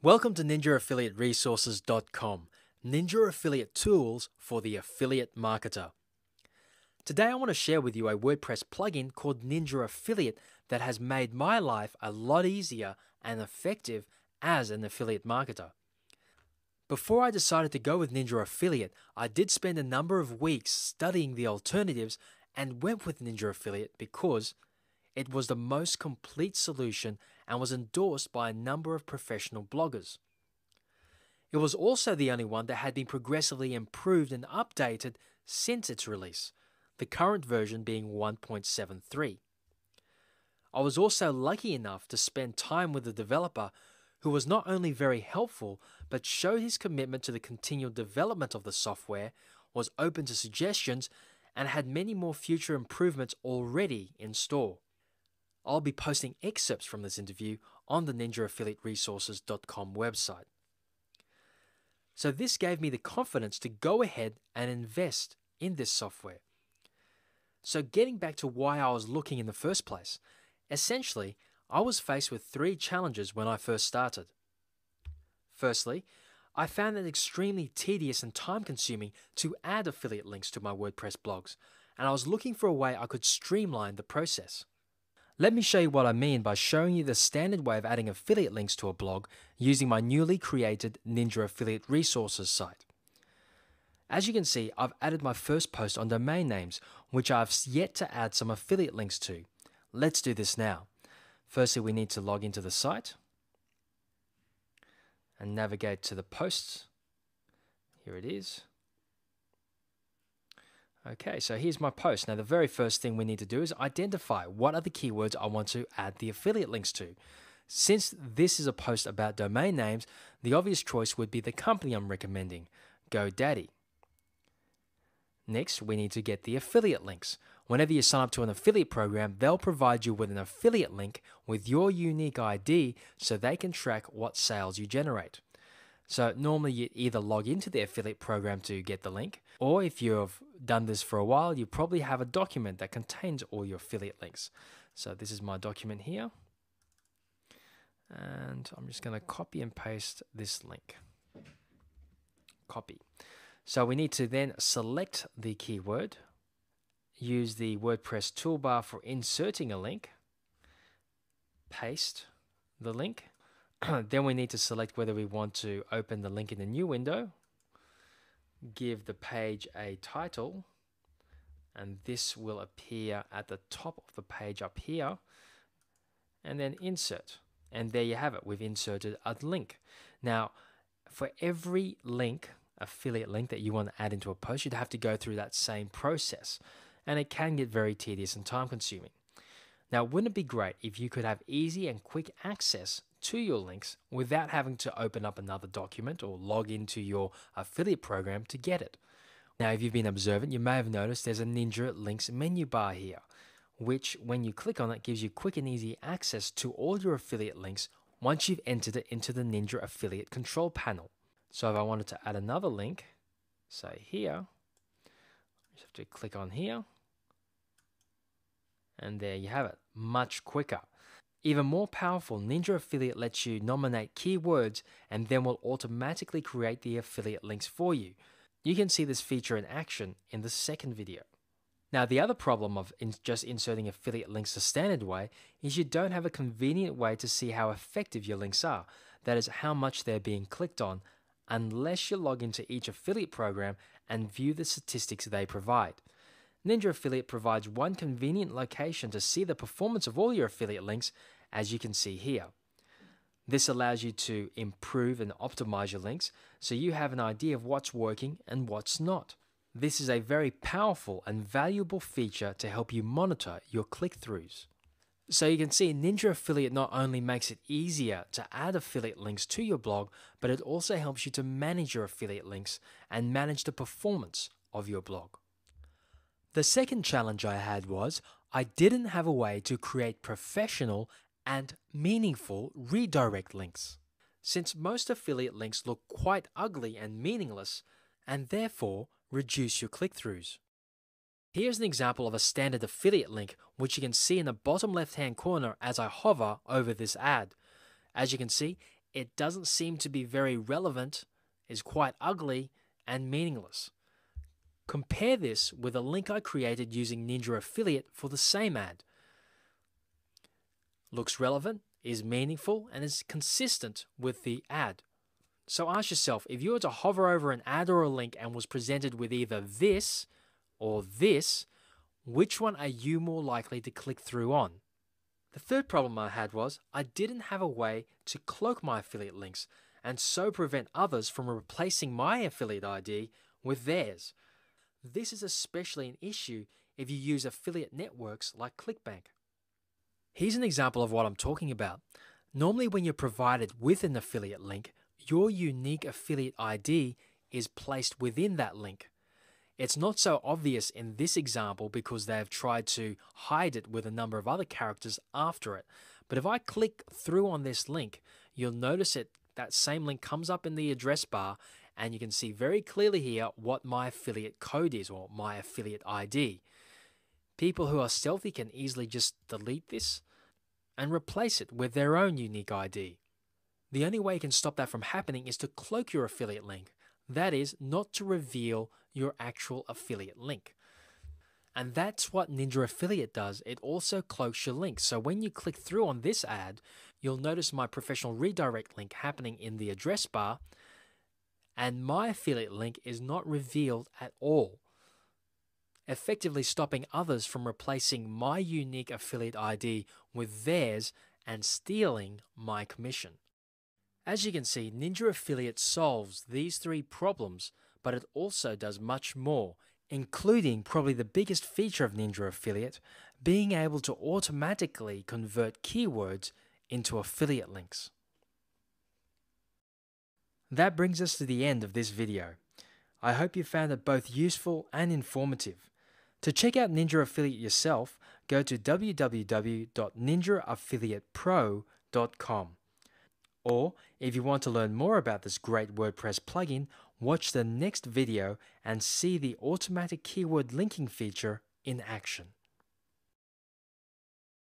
Welcome to NinjaAffiliateResources.com, Ninja Affiliate Tools for the Affiliate Marketer. Today I want to share with you a WordPress plugin called Ninja Affiliate that has made my life a lot easier and effective as an affiliate marketer. Before I decided to go with Ninja Affiliate, I did spend a number of weeks studying the alternatives and went with Ninja Affiliate because it was the most complete solution and was endorsed by a number of professional bloggers. It was also the only one that had been progressively improved and updated since its release, the current version being 1.73. I was also lucky enough to spend time with the developer who was not only very helpful but showed his commitment to the continual development of the software, was open to suggestions, and had many more future improvements already in store. I'll be posting excerpts from this interview on the ninjaaffiliateresources.com website. So, this gave me the confidence to go ahead and invest in this software. So, getting back to why I was looking in the first place, essentially, I was faced with three challenges when I first started. Firstly, I found it extremely tedious and time consuming to add affiliate links to my WordPress blogs, and I was looking for a way I could streamline the process. Let me show you what I mean by showing you the standard way of adding affiliate links to a blog using my newly created Ninja Affiliate Resources site. As you can see, I've added my first post on domain names, which I've yet to add some affiliate links to. Let's do this now. Firstly, we need to log into the site and navigate to the posts. Here it is. Okay, so here's my post. Now, the very first thing we need to do is identify what are the keywords I want to add the affiliate links to. Since this is a post about domain names, the obvious choice would be the company I'm recommending, GoDaddy. Next, we need to get the affiliate links. Whenever you sign up to an affiliate program, they'll provide you with an affiliate link with your unique ID so they can track what sales you generate. So normally you either log into the affiliate program to get the link, or if you've done this for a while, you probably have a document that contains all your affiliate links. So this is my document here. And I'm just going to copy and paste this link. Copy. So we need to then select the keyword, use the WordPress toolbar for inserting a link, paste the link, then we need to select whether we want to open the link in a new window, give the page a title, and this will appear at the top of the page up here, and then insert. And there you have it, we've inserted a link. Now, for every link, affiliate link that you want to add into a post, you'd have to go through that same process, and it can get very tedious and time consuming. Now, wouldn't it be great if you could have easy and quick access to your links without having to open up another document or log into your affiliate program to get it. Now, if you've been observant, you may have noticed there's a Ninja Links menu bar here, which, when you click on it, gives you quick and easy access to all your affiliate links once you've entered it into the Ninja Affiliate Control Panel. So, if I wanted to add another link, say here, I just have to click on here, and there you have it, much quicker. Even more powerful, Ninja Affiliate lets you nominate keywords and then will automatically create the affiliate links for you. You can see this feature in action in the second video. Now, the other problem of in just inserting affiliate links the standard way is you don't have a convenient way to see how effective your links are, that is, how much they're being clicked on, unless you log into each affiliate program and view the statistics they provide. Ninja Affiliate provides one convenient location to see the performance of all your affiliate links, as you can see here. This allows you to improve and optimize your links so you have an idea of what's working and what's not. This is a very powerful and valuable feature to help you monitor your click throughs. So you can see Ninja Affiliate not only makes it easier to add affiliate links to your blog, but it also helps you to manage your affiliate links and manage the performance of your blog. The second challenge I had was I didn't have a way to create professional and meaningful redirect links. Since most affiliate links look quite ugly and meaningless, and therefore reduce your click throughs. Here's an example of a standard affiliate link, which you can see in the bottom left hand corner as I hover over this ad. As you can see, it doesn't seem to be very relevant, is quite ugly, and meaningless. Compare this with a link I created using Ninja Affiliate for the same ad. Looks relevant, is meaningful, and is consistent with the ad. So ask yourself if you were to hover over an ad or a link and was presented with either this or this, which one are you more likely to click through on? The third problem I had was I didn't have a way to cloak my affiliate links and so prevent others from replacing my affiliate ID with theirs. This is especially an issue if you use affiliate networks like ClickBank. Here's an example of what I'm talking about. Normally, when you're provided with an affiliate link, your unique affiliate ID is placed within that link. It's not so obvious in this example because they have tried to hide it with a number of other characters after it. But if I click through on this link, you'll notice it that same link comes up in the address bar and you can see very clearly here what my affiliate code is or my affiliate ID. People who are stealthy can easily just delete this and replace it with their own unique ID. The only way you can stop that from happening is to cloak your affiliate link. That is, not to reveal your actual affiliate link. And that's what Ninja Affiliate does. It also cloaks your link. So when you click through on this ad, you'll notice my professional redirect link happening in the address bar, and my affiliate link is not revealed at all, effectively stopping others from replacing my unique affiliate ID with theirs and stealing my commission. As you can see, Ninja Affiliate solves these three problems but it also does much more, including probably the biggest feature of Ninja Affiliate, being able to automatically convert keywords into affiliate links. That brings us to the end of this video. I hope you found it both useful and informative. To check out Ninja Affiliate yourself, go to www.ninjaaffiliatepro.com. Or, if you want to learn more about this great WordPress plugin, watch the next video and see the automatic keyword linking feature in action.